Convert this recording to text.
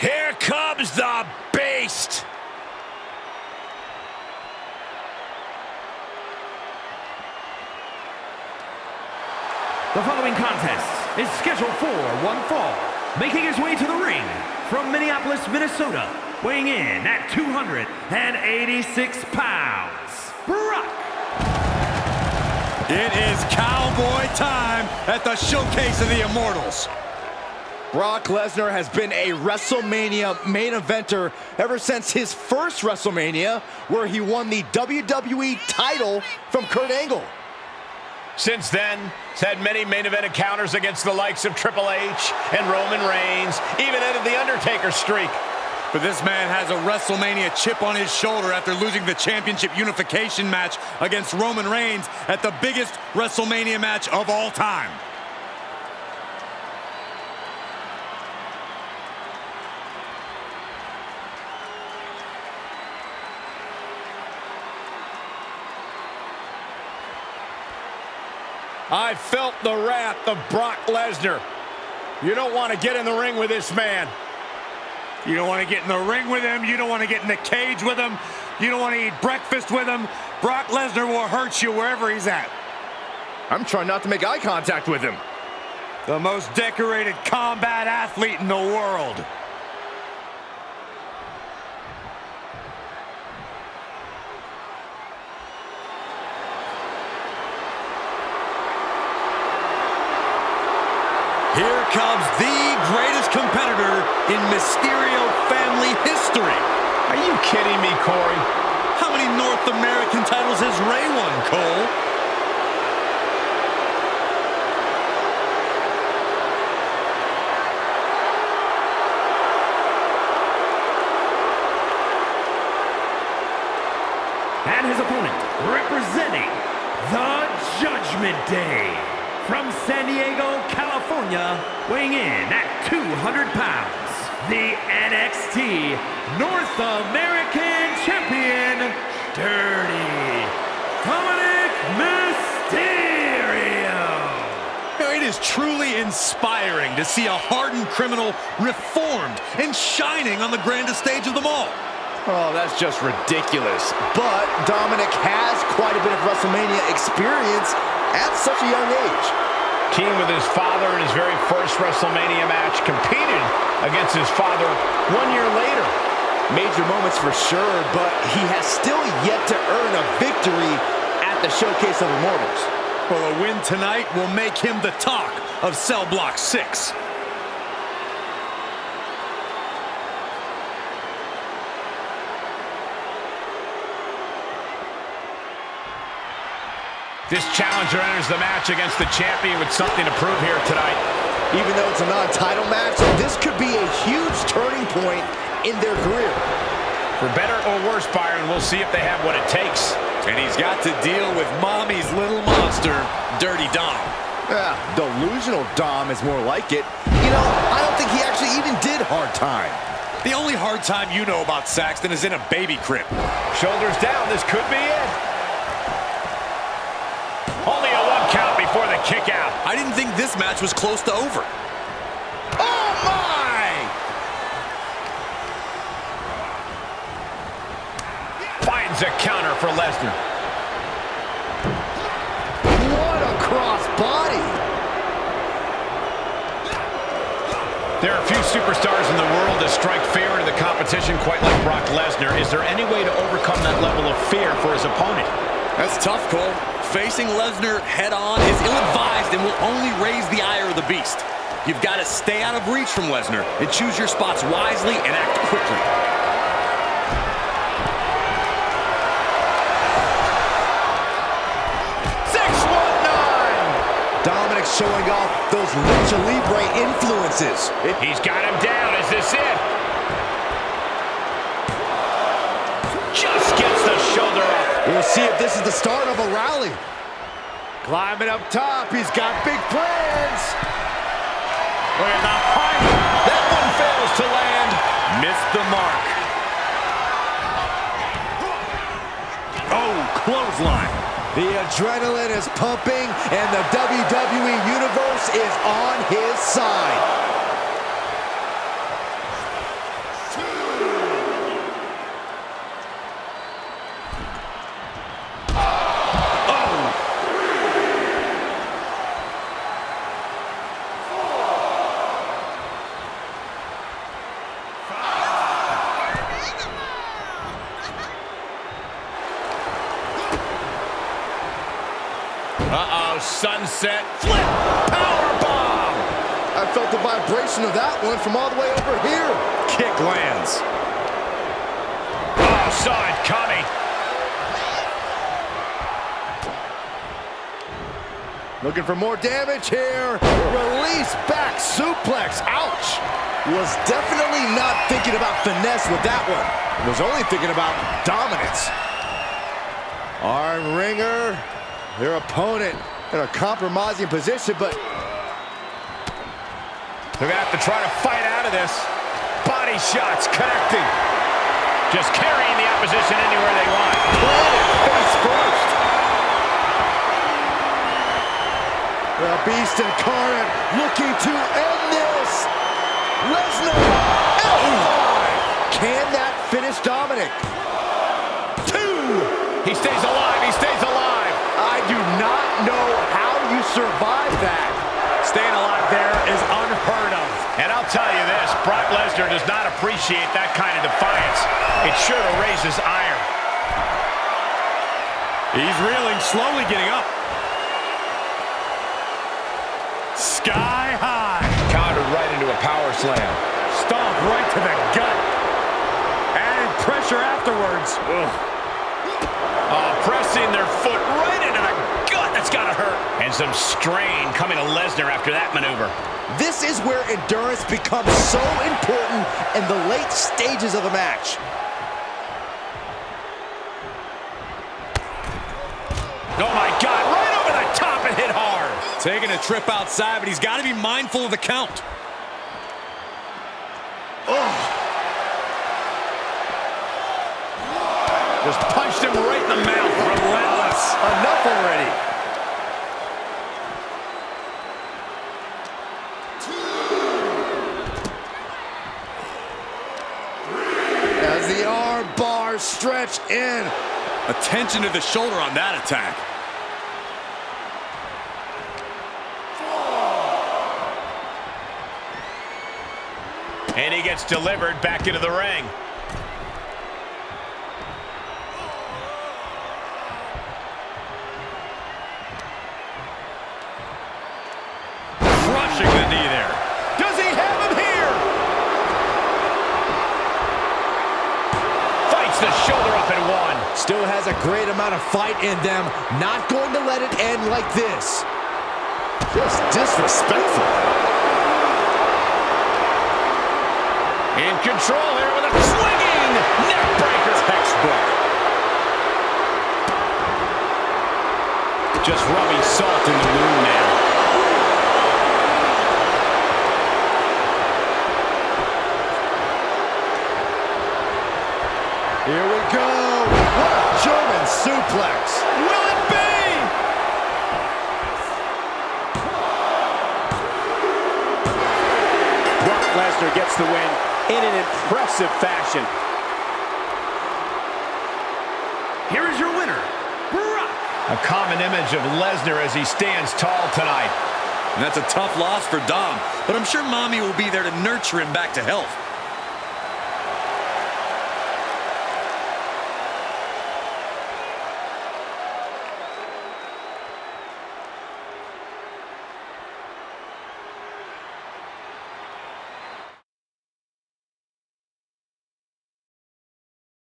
Here comes the beast. The following contest is scheduled for one fall. Making his way to the ring from Minneapolis, Minnesota, weighing in at 286 pounds, Brock It is cowboy time at the Showcase of the Immortals. Brock Lesnar has been a WrestleMania main eventer ever since his first WrestleMania, where he won the WWE title from Kurt Angle. Since then, he's had many main event encounters against the likes of Triple H and Roman Reigns, even ended The Undertaker's streak. But this man has a WrestleMania chip on his shoulder after losing the championship unification match against Roman Reigns at the biggest WrestleMania match of all time. I felt the wrath of Brock Lesnar. You don't want to get in the ring with this man. You don't want to get in the ring with him. You don't want to get in the cage with him. You don't want to eat breakfast with him. Brock Lesnar will hurt you wherever he's at. I'm trying not to make eye contact with him. The most decorated combat athlete in the world. Here comes the greatest competitor in Mysterio family history. Are you kidding me, Corey? How many North American titles has Rey won, Cole? and his opponent, representing the Judgment Day from San Diego, California, weighing in at 200 pounds, the NXT North American Champion, Dirty Dominik Mysterio. It is truly inspiring to see a hardened criminal reformed and shining on the grandest stage of them all. Oh, that's just ridiculous. But Dominik has quite a bit of WrestleMania experience at such a young age. Teamed with his father in his very first WrestleMania match, competed against his father one year later. Major moments for sure, but he has still yet to earn a victory at the Showcase of Immortals. Well, a win tonight will make him the talk of Cell Block 6. This challenger enters the match against the champion with something to prove here tonight. Even though it's a non-title match, this could be a huge turning point in their career. For better or worse, Byron, we'll see if they have what it takes. And he's got to deal with mommy's little monster, Dirty Dom. Yeah, delusional Dom is more like it. You know, I don't think he actually even did hard time. The only hard time you know about Saxton is in a baby crib. Shoulders down, this could be it. Kick out. I didn't think this match was close to over. Oh, my! Finds a counter for Lesnar. What a cross body! There are few superstars in the world that strike fear into the competition quite like Brock Lesnar. Is there any way to overcome that level of fear for his opponent? That's tough, Cole. Facing Lesnar head-on is ill-advised and will only raise the ire of the beast. You've got to stay out of reach from Lesnar and choose your spots wisely and act quickly. Dominik showing off those Lucha Libre influences. It- He's got him down. Is this it? We'll see if this is the start of a rally. Climbing up top, he's got big plans. Look at the height. That one fails to land. Missed the mark. Oh, clothesline. The adrenaline is pumping, and the WWE Universe is on his side. Sunset flip power bomb. I felt the vibration of that one from all the way over here. Kick lands. Oh, saw it coming. Looking for more damage here. Release back suplex. Ouch. Was definitely not thinking about finesse with that one. Was only thinking about dominance. Arm wringer. Their opponent in a compromising position, but They're going to have to try to fight out of this. Body shots connecting. Just carrying the opposition anywhere they want. planted face first. The Beast incarnate looking to end this. Lesnar F5. Can that finish Dominik? Two. He stays alive. He stays alive. I do not know how you survive that. Staying alive there is unheard of. And I'll tell you this, Brock Lesnar does not appreciate that kind of defiance. It sure to raise his ire. He's reeling, slowly getting up. Sky high. Countered right into a power slam. Stomp right to the gut. Added pressure afterwards. Oh, pressing their foot right into the gut. That's got to hurt. And some strain coming to Lesnar after that maneuver. This is where endurance becomes so important in the late stages of a match. Oh, my God. Right over the top and hit hard. Taking a trip outside, but he's got to be mindful of the count. Just punched him right in the mouth. Relentless. Enough already. As the arm bars stretch in. Attention to the shoulder on that attack. And he gets delivered back into the ring. Still has a great amount of fight in them. Not going to let it end like this. Just disrespectful. In control here with a swinging neck breaker. Textbook. Just rubbing salt in the wound now. Lesnar gets the win in an impressive fashion. Here is your winner, Brock. A common image of Lesnar as he stands tall tonight. And that's a tough loss for Dom, but I'm sure Mommy will be there to nurture him back to health.